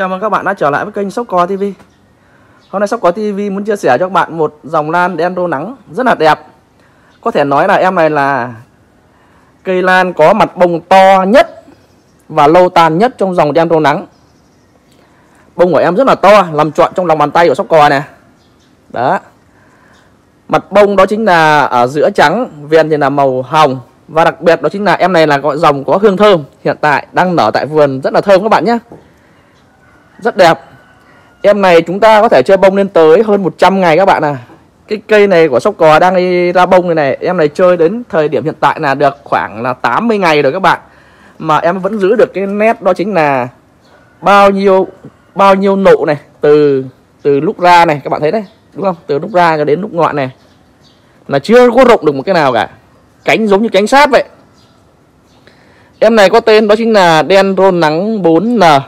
Chào mừng các bạn đã trở lại với kênh Sóc Cò TV Hôm nay Sóc Cò TV muốn chia sẻ cho các bạn một dòng lan đen rô nắng rất là đẹp. Có thể nói là em này là cây lan có mặt bông to nhất và lâu tàn nhất trong dòng đen rô nắng Bông của em rất là to, làm trọn trong lòng bàn tay của Sóc Cò này. Đó. Mặt bông đó chính là ở giữa trắng, viền thì là màu hồng Và đặc biệt đó chính là em này là gọi dòng có hương thơm Hiện tại đang nở tại vườn rất là thơm các bạn nhé rất đẹp. Em này chúng ta có thể chơi bông lên tới hơn 100 ngày các bạn à. Cái cây này của sóc cò đang đi ra bông này này, Em này chơi đến thời điểm hiện tại là được khoảng là 80 ngày rồi các bạn. Mà em vẫn giữ được cái nét đó chính là Bao nhiêu bao nhiêu nụ này, Từ từ lúc ra này, các bạn thấy đấy, Đúng không? Từ lúc ra cho đến lúc ngọn này. Là chưa có rộng được một cái nào cả. Cánh giống như cánh sát vậy. Em này có tên đó chính là đen rôn nắng 4N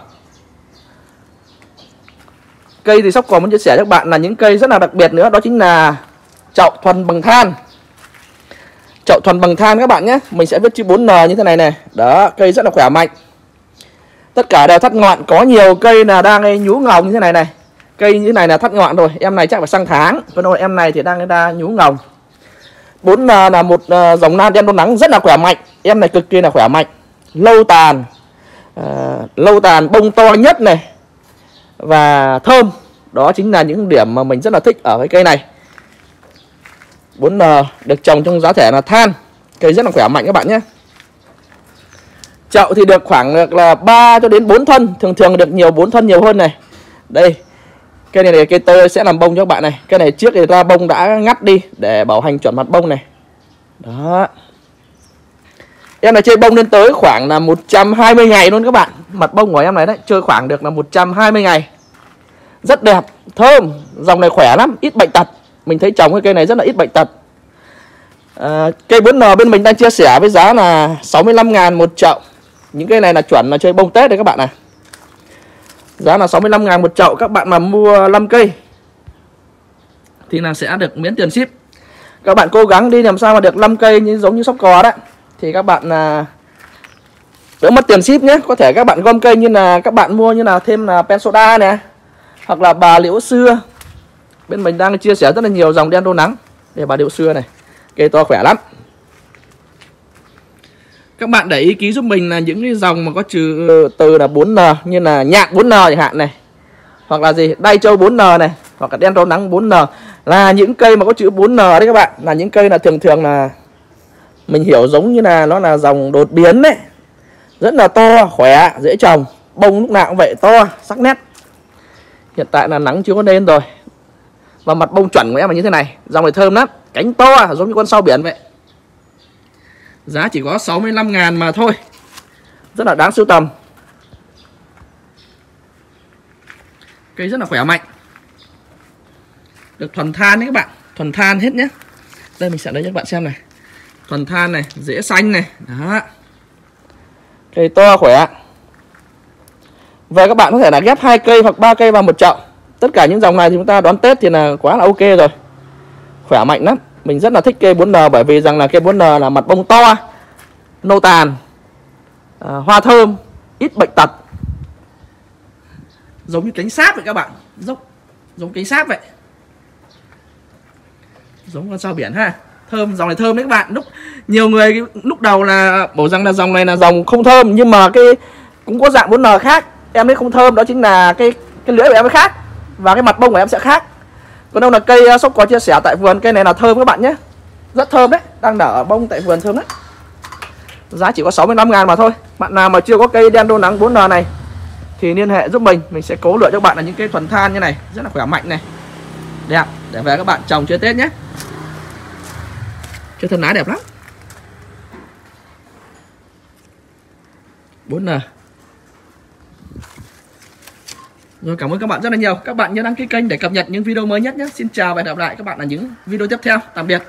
Cây thì sóc còn muốn chia sẻ cho các bạn là những cây rất là đặc biệt nữa Đó chính là chậu thuần bằng than. Chậu thuần bằng than các bạn nhé Mình sẽ viết chữ 4N như thế này này. Đó, cây rất là khỏe mạnh. Tất cả đều thắt ngọn Có nhiều cây là đang nhú ngồng như thế này này. Cây như thế này là thắt ngọn rồi Em này chắc phải sang tháng. Vâng còn em này thì đang ra nhú ngồng. 4N là một ờ, dòng lan đen đôn nắng rất là khỏe mạnh. Em này cực kỳ là khỏe mạnh. Lâu tàn uh, Lâu tàn bông to nhất này và thơm. Đó chính là những điểm mà mình rất là thích ở cái cây này. 4N được trồng trong giá thể là than. Cây rất là khỏe mạnh các bạn nhé. Chậu thì được khoảng được là 3 cho đến 4 thân. Thường thường được nhiều 4 thân nhiều hơn này. Đây cây này, này cây tơ sẽ làm bông cho các bạn này. Cây này trước thì ra bông đã ngắt đi để bảo hành chuẩn mặt bông này. Đó. Em này chơi bông lên tới khoảng là 120 ngày luôn các bạn. Mặt bông của em này đấy Chơi khoảng được là 120 ngày. Rất đẹp, thơm Dòng này khỏe lắm, ít bệnh tật. Mình thấy trồng cái cây này rất là ít bệnh tật. À, Cây 4N bên mình đang chia sẻ với giá là 65 ngàn một chậu. Những cây này là chuẩn là chơi bông Tết đấy các bạn này Giá là 65 ngàn một chậu Các bạn mà mua 5 cây Thì là sẽ được miễn tiền ship. Các bạn cố gắng đi làm sao mà được 5 cây như giống như sóc cò đấy. Thì các bạn là đỡ mất tiền ship nhé. Có thể các bạn gom cây như là các bạn mua như là thêm là pensoda nè hoặc là bà liễu xưa. Bên mình đang chia sẻ rất là nhiều dòng đen đô nắng để bà liễu xưa này cây to khỏe lắm. Các bạn để ý ký giúp mình là những cái dòng mà có trừ từ là 4N như là nhạc 4N chẳng hạn này, hoặc là gì đai châu 4N này, hoặc là đen rau nắng 4N là những cây mà có chữ 4N đấy các bạn, là những cây là thường thường là mình hiểu giống như là nó là dòng đột biến đấy. Rất là to, khỏe, dễ trồng, bông lúc nào cũng vậy, to, sắc nét hiện tại là nắng chưa có lên rồi. Và mặt bông chuẩn của em là như thế này, dòng này thơm lắm, cánh to à, giống như con sao biển vậy. Giá chỉ có 65 ngàn mà thôi. Rất là đáng sưu tầm. Cây rất là khỏe mạnh. Được thuần than đấy các bạn, thuần than hết nhé. Đây, mình sẽ lấy cho các bạn xem này. Thuần than này, dễ xanh này, đó. Cây to khỏe và các bạn có thể là ghép hai cây hoặc ba cây vào một chậu. Tất cả những dòng này thì chúng ta đón tết thì là quá là ok rồi. Khỏe mạnh lắm. Mình rất là thích cây 4N bởi vì rằng là cây 4N là mặt bông to nâu tàn à, hoa thơm ít bệnh tật. Giống như cánh sáp vậy các bạn. Giống giống cánh sáp vậy. Giống con sao biển ha. Thơm dòng này thơm đấy các bạn. Lúc nhiều người lúc đầu là bảo rằng là dòng này là dòng không thơm nhưng mà cái cũng có dạng 4N khác em ấy không thơm, đó chính là cái cái lưỡi của em ấy khác. Và cái mặt bông của em sẽ khác. Còn đâu là cây ờ, sóc có chia sẻ tại vườn, cây này là thơm các bạn nhé. Rất thơm đấy, đang nở bông tại vườn thơm đấy. Giá chỉ có 65 ngàn mà thôi. Bạn nào mà chưa có cây đen đô nắng 4N này, thì liên hệ giúp mình. Mình sẽ cố lựa cho bạn là những cây thuần than như này. Rất là khỏe mạnh này. Đẹp, để về các bạn trồng chơi Tết nhé. Chơi thân lá đẹp lắm. 4N rồi, cảm ơn các bạn rất là nhiều. Các bạn nhớ đăng ký kênh để cập nhật những video mới nhất nhé. Xin chào và hẹn gặp lại các bạn ở những video tiếp theo. Tạm biệt.